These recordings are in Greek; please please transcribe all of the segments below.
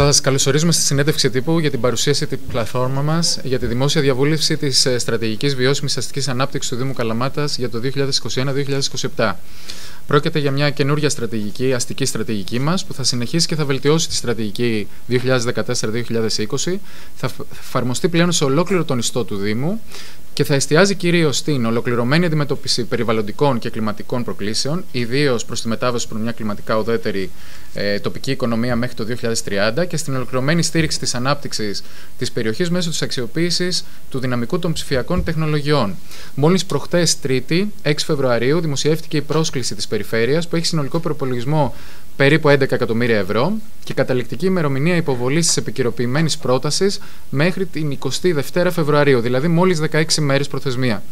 Σας καλωσορίζουμε στη συνέντευξη τύπου για την παρουσίαση τη πλατφόρμα μας για τη δημόσια διαβούλευση της ε, στρατηγικής βιώσιμης αστικής ανάπτυξης του Δήμου Καλαμάτας για το 2021-2027. Πρόκειται για μια καινούργια στρατηγική, αστική στρατηγική μας, που θα συνεχίσει και θα βελτιώσει τη στρατηγική 2014-2020. Θα εφαρμοστεί πλέον σε ολόκληρο τον ιστό του Δήμου και θα εστιάζει κυρίως στην ολοκληρωμένη αντιμετώπιση περιβαλλοντικών και κλιματικών προκλήσεων, ιδίως προς τη μετάβαση προς μια κλιματικά ουδέτερη ε, τοπική οικονομία μέχρι το 2030 και στην ολοκληρωμένη στήριξη της ανάπτυξης της περιοχής μέσω της αξιοποίησης του δυναμικού των ψηφιακών τεχνολογιών. Μόλις προχτές, Τρίτη, 6 Φεβρουαρίου, δημοσιεύτηκε η πρόσκληση της περιφέρειας που έχει συνολικό προπολογισμό περίπου 11 εκατομμύρια ευρώ και καταληκτική ημερομηνία υποβολής της επικαιροποιημένη πρότασης μέχρι την 22 Φεβρουαρίου, δηλαδή μόλις 16 μέρε προθεσμία.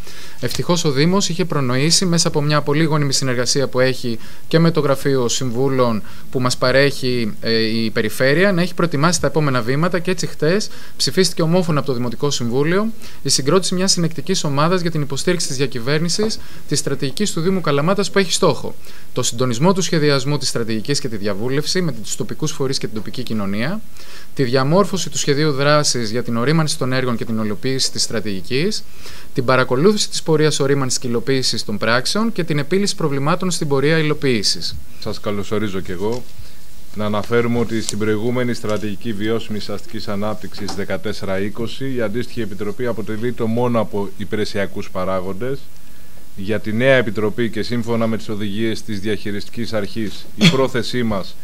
Ευτυχώς ο Δήμος είχε προνοήσει μέσα από μια πολύ γόνιμη συνεργασία που έχει και με το Γραφείο Συμβούλων που μας παρέχει ε, η Περιφέρεια να έχει προετοιμάσει τα επόμενα βήματα και έτσι χτες ψηφίστηκε ομόφωνα από το Δημοτικό Συμβούλιο η συγκρότηση μιας συνεκτικής ομάδας για την υποστήριξη της διακυβέρνησης της στρατηγικής του Δήμου Καλαμάτας που έχει στόχο το συντονισμό του σχεδιασμού της στρατηγικής και τη διαβούλευση με τους τοπικούς φορείς και την τοπική κοινωνία, τη διαμόρφωση του σχεδίου δράσης για την ορίμανση των έργων και την ολοποίηση της στρατηγικής, την παρακολούθηση της πορείας ορίμανση και υλοποίηση των πράξεων και την επίλυση προβλημάτων στην πορεία υλοποίησης. Σας καλωσορίζω και εγώ. Να αναφέρουμε ότι στην προηγούμενη στρατηγική βιώσιμης αστικής ανάπτυξης 14-20 η αντίστοιχη επιτροπή αποτελείται μόνο από υπηρεσιακούς παράγοντες για τη νέα Επιτροπή και σύμφωνα με τις οδηγίες της διαχειριστικής αρχής η πρόθεσή μας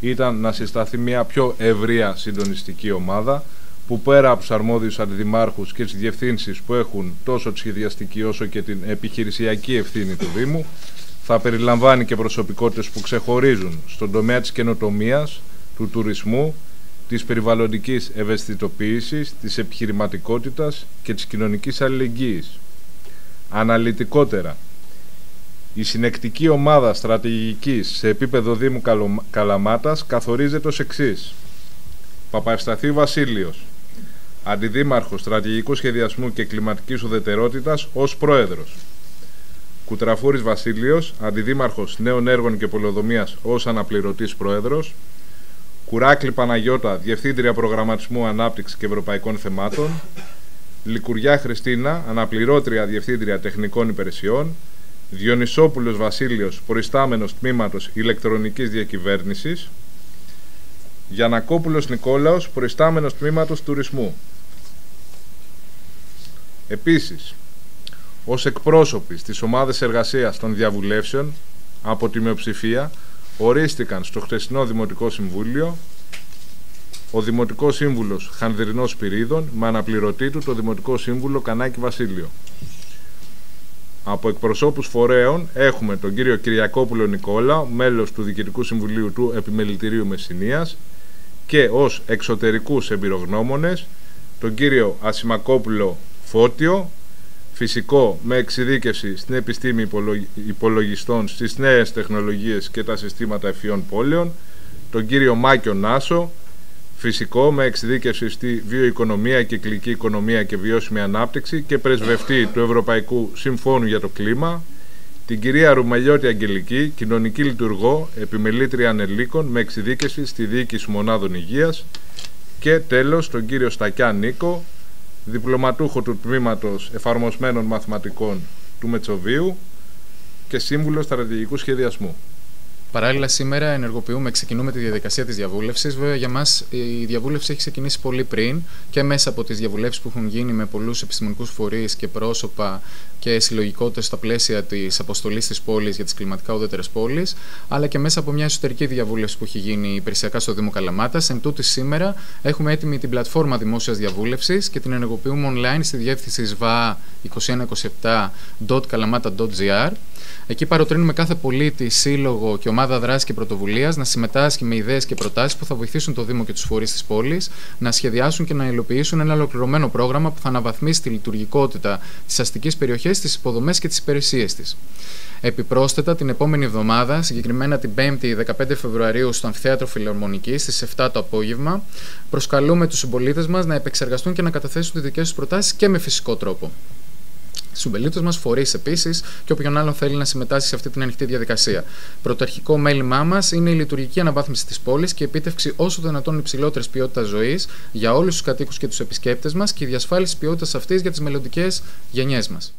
ήταν να συσταθεί μια πιο ευρεία συντονιστική ομάδα που πέρα από τους αρμόδιους αντιδημάρχους και τις διευθύνσεις που έχουν τόσο τη σχεδιαστική όσο και την επιχειρησιακή ευθύνη του Δήμου θα περιλαμβάνει και προσωπικότητες που ξεχωρίζουν στον τομέα της καινοτομίας, του τουρισμού, της περιβαλλοντικής ευαισθητοποίησης, της επιχειρηματικότητας και της κοινωνικής αλληλεγγύης αναλυτικότερα. Η συνεκτική ομάδα στρατηγικής σε επίπεδο Δήμου Καλαμάτας καθορίζεται ως εξής. Παπαευσταθή Βασίλειος, Αντιδήμαρχος Στρατηγικού Σχεδιασμού και Κλιματικής Ουδετερότητας ως Πρόεδρος. Κουτραφούρης Βασίλειος, Αντιδήμαρχος Νέων Έργων και Πολεοδομίας ως Αναπληρωτής Πρόεδρος. Κουράκλη Παναγιώτα, Διευθύντρια Προγραμματισμού Ανάπτυξης και Ευρωπαϊκών Θεμάτων. Λικουριά Χριστίνα, αναπληρώτρια Διευθύντρια Τεχνικών Υπηρεσιών, Διονυσόπουλος Βασίλειος, προϊστάμενος τμήματος ηλεκτρονικής διακυβέρνησης, Γιανακόπουλος Νικόλαος, προϊστάμενος τμήματος τουρισμού. Επίσης, ως εκπρόσωποι στις ομάδες εργασίας των διαβουλεύσεων, από τη μειοψηφία, ορίστηκαν στο χτεσινό Δημοτικό Συμβούλιο ο Δημοτικός Σύμβουλος Χανδρινός Πυρίδων με αναπληρωτή του το Δημοτικό Σύμβουλο Κανάκη Βασίλειο. Από εκπροσώπους φορέων έχουμε τον κύριο Κυριακόπουλο Νικόλα, μέλος του Διοικητικού Συμβουλίου του Επιμελητηρίου Μεσσηνίας και ως εξωτερικούς εμπειρογνώμονες τον κύριο Ασημακόπουλο Φώτιο, φυσικό με εξειδίκευση στην επιστήμη υπολογιστών στις νέες τεχνολογίες και τα συστήματα ευφυών πόλεων, τον κύριο Μάκιο Νάσο, φυσικό με εξειδίκευση στη βιοοικονομία, κυκλική οικονομία και βιώσιμη ανάπτυξη και πρεσβευτή του Ευρωπαϊκού Συμφώνου για το Κλίμα, την κυρία Ρουμαλιώτη Αγγελική, κοινωνική λειτουργό, επιμελήτρια ανελίκων με εξειδίκευση στη διοίκηση μονάδων υγείας και τέλος τον κύριο Στακιά Νίκο, διπλωματούχο του Τμήματος Εφαρμοσμένων Μαθηματικών του Μετσοβίου και σύμβουλος στρατηγικού σχεδιασμού. Παράλληλα, σήμερα ενεργοποιούμε, ξεκινούμε τη διαδικασία της διαβούλευσης. Βέβαια, για μας η διαβούλευση έχει ξεκινήσει πολύ πριν και μέσα από τις διαβουλεύσεις που έχουν γίνει με πολλούς επιστημονικούς φορείς και πρόσωπα και συλλογικότητες στα πλαίσια της αποστολής της πόλης για τις κλιματικά ουδέτερες πόλεις, αλλά και μέσα από μια εσωτερική διαβούλευση που έχει γίνει υπηρεσιακά στο Δήμο Καλαμάτας. Εν τούτη, σήμερα έχουμε έτοιμη την πλατφόρμα δημόσιας διαβούλευσης και την ενεργοποιούμε online στη διεύθυνση sva2127.kalamata.gr Εκεί παροτρύνουμε κάθε πολίτη, σύλλογο και ομάδα δράσης και πρωτοβουλίας να συμμετάσχει με ιδέες και προτάσεις που θα βοηθήσουν το Δήμο και τους φορείς της πόλης να σχεδιάσουν και να υλοποιήσουν ένα ολοκληρωμένο πρόγραμμα που θα αναβαθμίσει τη λειτουργικότητα της αστικής περιοχής, τις υποδομές και τις υπηρεσίες της. Επιπρόσθετα, την επόμενη εβδομάδα, συγκεκριμένα την 5η 15 Φεβρουαρίου στο Αμφιθέατρο Φιλαρμονικής στις 7 το απόγευμα, προσκαλούμε τους συμπολίτες μας να επεξεργαστούν και να καταθέσουν τις δικές τους προτάσεις και με φυσικό τρόπο. Συμπελίτε μας, φορείς επίσης και όποιον άλλον θέλει να συμμετάσχει σε αυτή την ανοιχτή διαδικασία. Πρωταρχικό μέλημά μας είναι η λειτουργική αναβάθμιση της πόλης και η επίτευξη όσο δυνατόν υψηλότερης ποιότητας ζωής για όλους τους κατοίκους και τους επισκέπτες μας και η διασφάλιση ποιότητας αυτής για τις μελλοντικές γενιές μας.